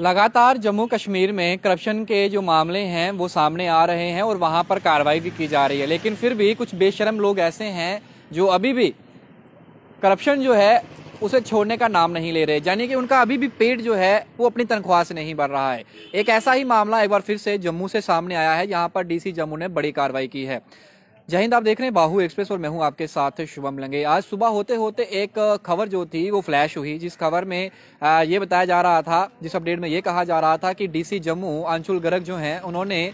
लगातार जम्मू कश्मीर में करप्शन के जो मामले हैं, वो सामने आ रहे हैं और वहाँ पर कार्रवाई भी की जा रही है। लेकिन फिर भी कुछ बेशरम लोग ऐसे हैं जो अभी भी करप्शन जो है, उसे छोड़ने का नाम नहीं ले रहे। यानी कि उनका अभी भी पेट जो है, वो अपनी तनख्वाह से नहीं बढ़ रहा है। एक ऐसा ही मामला एक बार फिर से जम्मू से सामने आया है, जहाँ पर डीसी जम्मू ने बड़ी कार्रवाई की है। जय हिंद, आप देख रहे हैं बाहू एक्सप्रेस और मैं हूँ आपके साथ शुभम लंगे। आज सुबह होते होते एक खबर जो थी, वो फ्लैश हुई, जिस खबर में ये बताया जा रहा था, जिस अपडेट में ये कहा जा रहा था कि डीसी जम्मू अंशुल गर्ग जो हैं, उन्होंने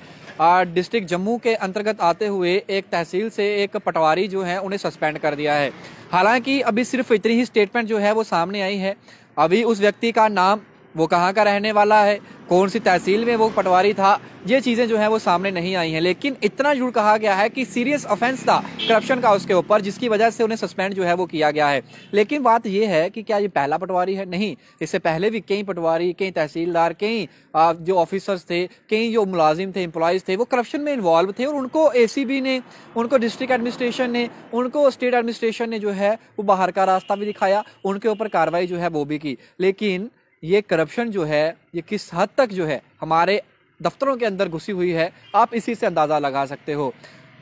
डिस्ट्रिक्ट जम्मू के अंतर्गत आते हुए एक तहसील से एक पटवारी जो है, उन्हें सस्पेंड कर दिया है। हालाँकि अभी सिर्फ़ इतनी ही स्टेटमेंट जो है, वो सामने आई है। अभी उस व्यक्ति का नाम वो कहाँ का रहने वाला है? कौन सी तहसील में वो पटवारी था? ये चीज़ें जो है वो सामने नहीं आई हैं। लेकिन इतना ज़रूर कहा गया है कि सीरियस ऑफेंस था, करप्शन का उसके ऊपर, जिसकी वजह से उन्हें सस्पेंड जो है वो किया गया है। लेकिन बात ये है कि क्या ये पहला पटवारी है? नहीं। इससे पहले भी कई पटवारी, कई तहसीलदार, कई जो ऑफिसर्स थे, कई जो मुलाजिम थे एम्प्लॉयज़ थे, वो करप्शन में इन्वॉल्व थे और उनको एसीबी ने, उनको डिस्ट्रिक्ट एडमिनिस्ट्रेशन ने, उनको स्टेट एडमिनिस्ट्रेशन ने जो है वो बाहर का रास्ता भी दिखाया, उनके ऊपर कार्रवाई जो है वो भी की। लेकिन ये करप्शन जो है, ये किस हद तक जो है, हमारे दफ्तरों के अंदर घुसी हुई है, आप इसी से अंदाज़ा लगा सकते हो।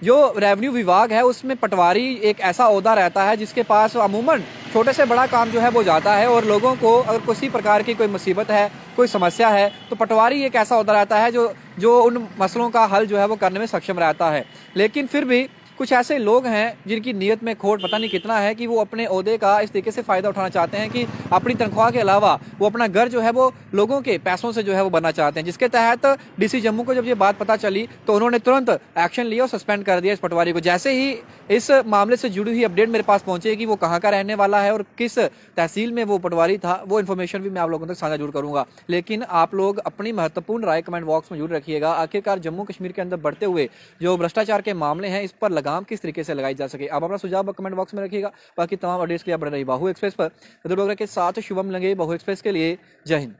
जो रेवेन्यू विभाग है, उसमें पटवारी एक ऐसा अहदा रहता है, जिसके पास अमूमन छोटे से बड़ा काम जो है, वो जाता है और लोगों को अगर किसी प्रकार की कोई मुसीबत है, कोई समस्या है तो पटवारी एक ऐसा अहदा रहता है जो जो उन मसलों का हल जो है, वो करने में सक्षम रहता है। लेकिन फिर भी कुछ ऐसे लोग हैं जिनकी नीयत में खोट पता नहीं कितना है कि वो अपने अहदे का इस तरीके से फ़ायदा उठाना चाहते हैं कि अपनी तनख्वाह के अलावा वो अपना घर जो है वो लोगों के पैसों से जो है वो बनना चाहते हैं। जिसके तहत डीसी जम्मू को जब ये बात पता चली तो उन्होंने तुरंत एक्शन लिया और सस्पेंड कर दिया इस पटवारी को। जैसे ही इस मामले से जुड़ी हुई अपडेट मेरे पास पहुँचे कि वो कहाँ का रहने वाला है और किस तहसील में वो पटवारी था, वो इन्फॉर्मेशन भी मैं आप लोगों तक साझा ज़रूर करूँगा। लेकिन आप लोग अपनी महत्वपूर्ण राय कमेंट बॉक्स में ज़रूर रखिएगा। आखिरकार जम्मू कश्मीर के अंदर बढ़ते हुए जो भ्रष्टाचार के मामले हैं, इस पर लगाम किस तरीके से लगाई जा सके? आप अपना सुझाव कमेंट बॉक्स में रखिएगा। बाकी तमाम अपडेट्स के लिए बढ़ रही बाहू एक्सप्रेस पर। के साथ शुभम लगे बाहू एक्सप्रेस के लिए। जय हिंद।